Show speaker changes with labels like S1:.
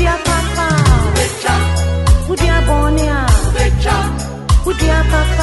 S1: Udia papa. Becha. Udia bonia. Becha. Papa.